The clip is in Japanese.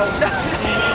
確かに。